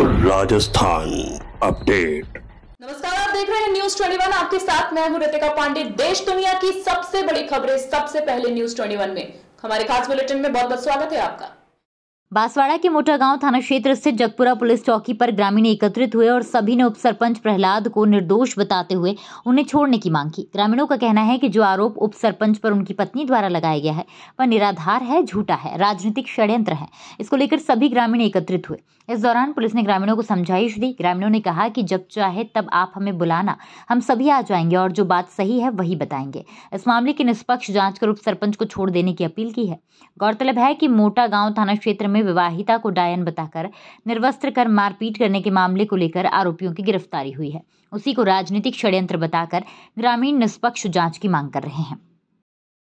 Rajasthan update. नमस्कार, आप देख रहे हैं न्यूज़ 21 आपके साथ मैं हूँ रितिका पांडे। देश दुनिया की सबसे बड़ी खबरें सबसे पहले न्यूज़ 21 में। हमारे खास बुलेटिन में बहुत बहुत स्वागत है आपका। बांसवाड़ा के मोटागांव थाना क्षेत्र स्थित जगपुरा पुलिस चौकी पर ग्रामीण एकत्रित हुए और सभी ने उप सरपंच प्रहलाद को निर्दोष बताते हुए उन्हें छोड़ने की मांग की। ग्रामीणों का कहना है कि जो आरोप उप सरपंच पर उनकी पत्नी द्वारा लगाया गया है, वह निराधार है, झूठा है, राजनीतिक षड्यंत्र है। इसको लेकर सभी ग्रामीण एकत्रित हुए। इस दौरान पुलिस ने ग्रामीणों को समझाइश दी। ग्रामीणों ने कहा कि जब चाहे तब आप हमें बुलाना, हम सभी आ जाएँगे और जो बात सही है वही बताएँगे। इस मामले की निष्पक्ष जाँच कर उप सरपंच को छोड़ देने की अपील की है। गौरतलब है कि मोटा गाँव थाना क्षेत्र में विवाहिता को डायन बताकर, निर्वस्त्र कर मारपीट करने के मामले को लेकर आरोपियों की गिरफ्तारी हुई है। उसी को राजनीतिक षड्यंत्र बताकर ग्रामीण निष्पक्ष जाँच की मांग कर रहे हैं।